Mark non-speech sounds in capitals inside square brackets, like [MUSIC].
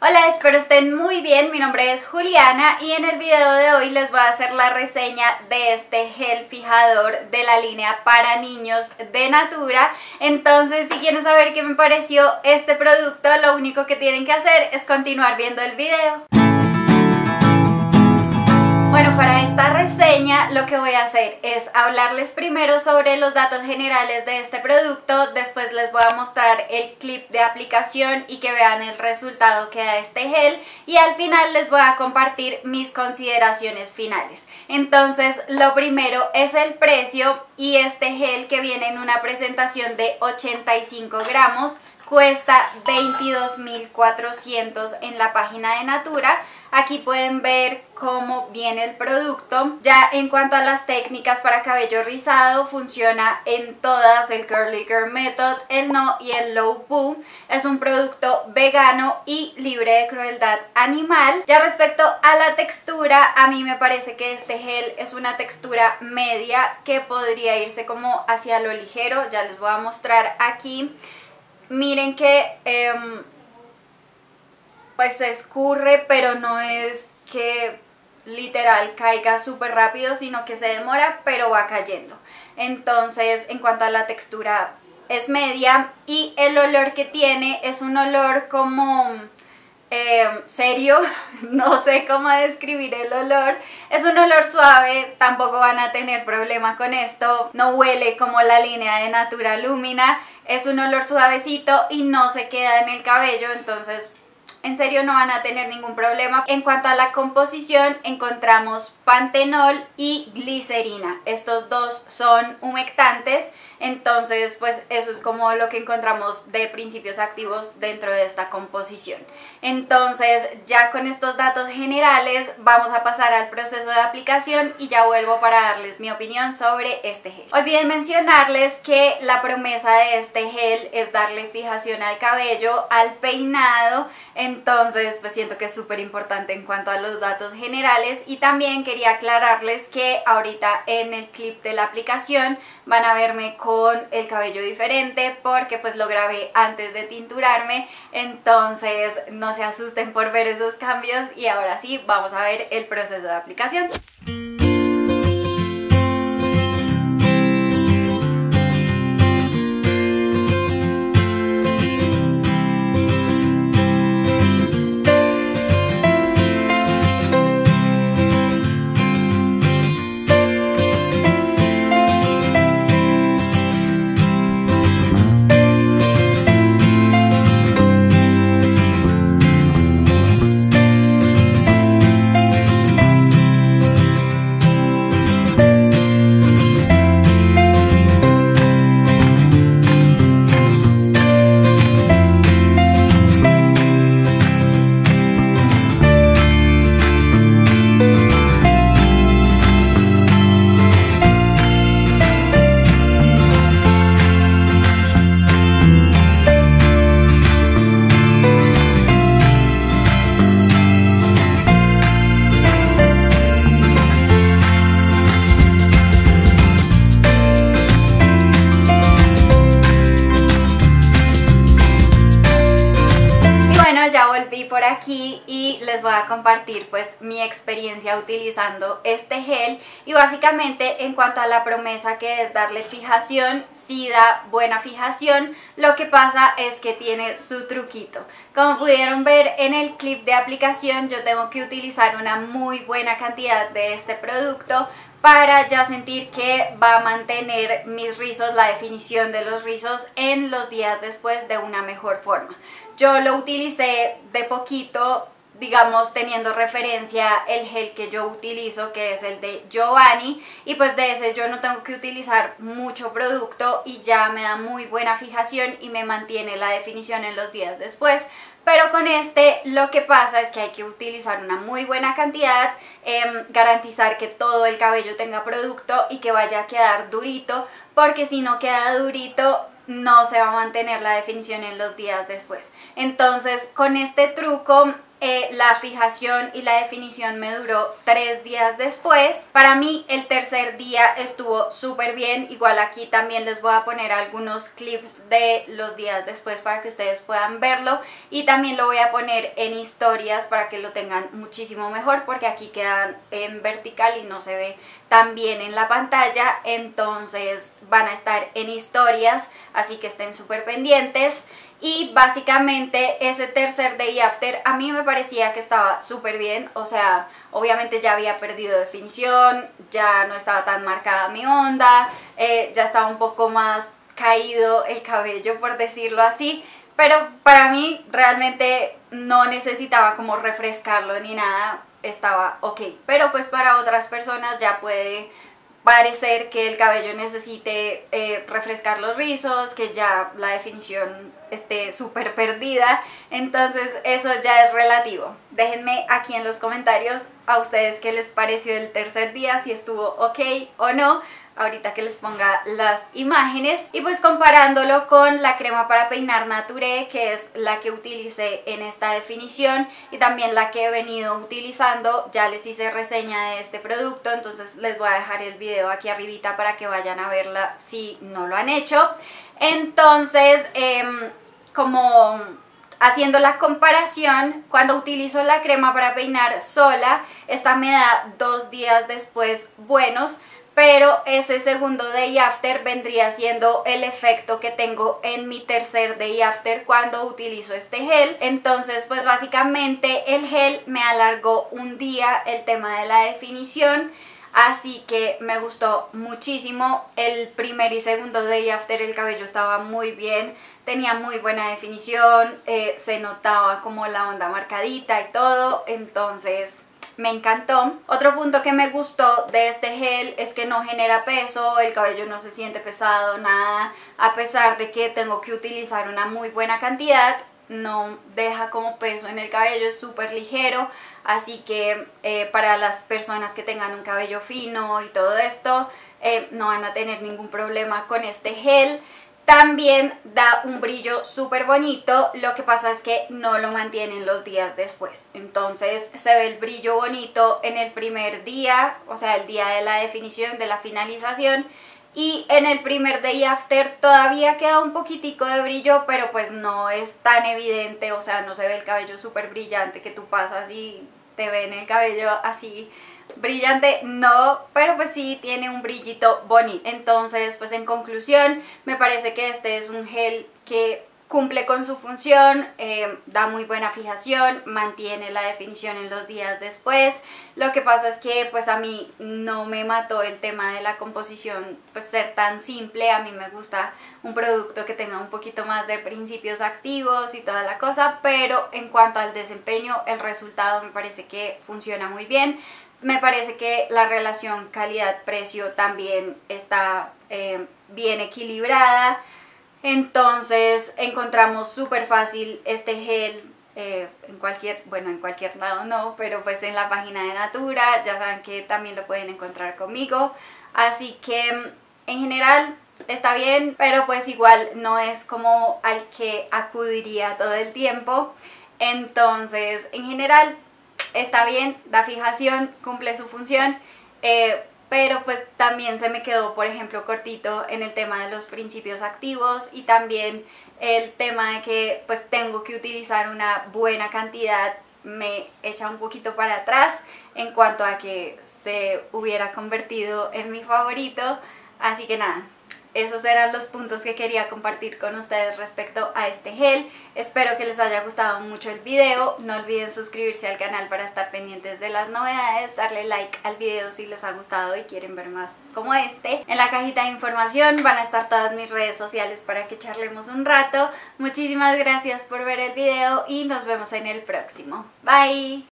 Hola, espero estén muy bien, mi nombre es Juliana y en el video de hoy les voy a hacer la reseña de este gel fijador de la línea para niños de Natura. Entonces si quieren saber qué me pareció este producto lo único que tienen que hacer es continuar viendo el video lo que voy a hacer es hablarles primero sobre los datos generales de este producto, después les voy a mostrar el clip de aplicación y que vean el resultado que da este gel y al final les voy a compartir mis consideraciones finales. Entonces, lo primero es el precio y este gel que viene en una presentación de 85 gramos cuesta 22.400 en la página de Natura. Aquí pueden ver cómo viene el producto. Ya en cuanto a las técnicas para cabello rizado, funciona en todas el Curly Girl Method, el No y el Low Poo. Es un producto vegano y libre de crueldad animal. Ya respecto a la textura, a mí me parece que este gel es una textura media que podría irse como hacia lo ligero. Ya les voy a mostrar aquí. Miren que em, pues se escurre, pero no es que literal caiga súper rápido, sino que se demora, pero va cayendo. Entonces, en cuanto a la textura, es media y el olor que tiene es un olor como em, serio, [LAUGHS] no sé cómo describir el olor, es un olor suave, tampoco van a tener problema con esto, no huele como la línea de Natura Lumina, es un olor suavecito y no se queda en el cabello, entonces en serio no van a tener ningún problema. En cuanto a la composición, encontramos pantenol y glicerina. Estos dos son humectantes, entonces pues eso es como lo que encontramos de principios activos dentro de esta composición. Entonces ya con estos datos generales vamos a pasar al proceso de aplicación y ya vuelvo para darles mi opinión sobre este gel. Olviden mencionarles que la promesa de este gel es darle fijación al cabello, al peinado, entonces pues siento que es súper importante en cuanto a los datos generales y también quería aclararles que ahorita en el clip de la aplicación van a verme con el cabello diferente porque pues lo grabé antes de tinturarme entonces no se asusten por ver esos cambios y ahora sí vamos a ver el proceso de aplicación. Les voy a compartir pues mi experiencia utilizando este gel y básicamente en cuanto a la promesa que es darle fijación, si da buena fijación, lo que pasa es que tiene su truquito. Como pudieron ver en el clip de aplicación yo tengo que utilizar una muy buena cantidad de este producto para ya sentir que va a mantener mis rizos, la definición de los rizos en los días después de una mejor forma. Yo lo utilicé de poquito, digamos teniendo referencia el gel que yo utilizo que es el de Giovanni y pues de ese yo no tengo que utilizar mucho producto y ya me da muy buena fijación y me mantiene la definición en los días después pero con este lo que pasa es que hay que utilizar una muy buena cantidad, em, garantizar que todo el cabello tenga producto y que vaya a quedar durito, porque si no queda durito no se va a mantener la definición en los días después. Entonces con este truco eh, la fijación y la definición me duró tres días después. Para mí el tercer día estuvo súper bien. Igual aquí también les voy a poner algunos clips de los días después para que ustedes puedan verlo. Y también lo voy a poner en historias para que lo tengan muchísimo mejor porque aquí quedan en vertical y no se ve tan bien en la pantalla. Entonces van a estar en historias, así que estén súper pendientes y básicamente ese tercer day after a mí me parecía que estaba súper bien, o sea, obviamente ya había perdido definición, ya no estaba tan marcada mi onda, eh, ya estaba un poco más caído el cabello por decirlo así, pero para mí realmente no necesitaba como refrescarlo ni nada, estaba ok, pero pues para otras personas ya puede parecer que el cabello necesite eh, refrescar los rizos, que ya la definición esté súper perdida, entonces eso ya es relativo. Déjenme aquí en los comentarios a ustedes qué les pareció el tercer día, si estuvo ok o no, ahorita que les ponga las imágenes. Y pues comparándolo con la crema para peinar Nature que es la que utilicé en esta definición y también la que he venido utilizando. Ya les hice reseña de este producto entonces les voy a dejar el video aquí arribita para que vayan a verla si no lo han hecho. Entonces em, como haciendo la comparación, cuando utilizo la crema para peinar sola, esta me da dos días después buenos, pero ese segundo day after vendría siendo el efecto que tengo en mi tercer day after cuando utilizo este gel. Entonces, pues básicamente el gel me alargó un día el tema de la definición, así que me gustó muchísimo. El primer y segundo day after el cabello estaba muy bien, tenía muy buena definición, eh, se notaba como la onda marcadita y todo, entonces me encantó. Otro punto que me gustó de este gel es que no genera peso, el cabello no se siente pesado, nada, a pesar de que tengo que utilizar una muy buena cantidad, no deja como peso en el cabello, es súper ligero, así que eh, para las personas que tengan un cabello fino y todo esto, eh, no van a tener ningún problema con este gel. También da un brillo súper bonito, lo que pasa es que no lo mantienen los días después. Entonces se ve el brillo bonito en el primer día, o sea, el día de la definición, de la finalización. Y en el primer day after todavía queda un poquitico de brillo, pero pues no es tan evidente, o sea, no se ve el cabello súper brillante que tú pasas y te ven el cabello así brillante no, pero pues sí tiene un brillito bonito. Entonces, pues en conclusión, me parece que este es un gel que cumple con su función, eh, da muy buena fijación, mantiene la definición en los días después. Lo que pasa es que pues a mí no me mató el tema de la composición pues ser tan simple, a mí me gusta un producto que tenga un poquito más de principios activos y toda la cosa, pero en cuanto al desempeño el resultado me parece que funciona muy bien. Me parece que la relación calidad-precio también está eh, bien equilibrada. Entonces encontramos súper fácil este gel eh, en cualquier, bueno, en cualquier lado no, pero pues en la página de Natura, ya saben que también lo pueden encontrar conmigo. Así que en general está bien, pero pues igual no es como al que acudiría todo el tiempo. Entonces, en general está bien, da fijación, cumple su función, eh, pero pues también se me quedó, por ejemplo, cortito en el tema de los principios activos y también el tema de que pues tengo que utilizar una buena cantidad me echa un poquito para atrás en cuanto a que se hubiera convertido en mi favorito, así que nada, esos eran los puntos que quería compartir con ustedes respecto a este gel. Espero que les haya gustado mucho el video. No olviden suscribirse al canal para estar pendientes de las novedades, darle like al video si les ha gustado y quieren ver más como este. En la cajita de información van a estar todas mis redes sociales para que charlemos un rato. Muchísimas gracias por ver el video y nos vemos en el próximo. Bye!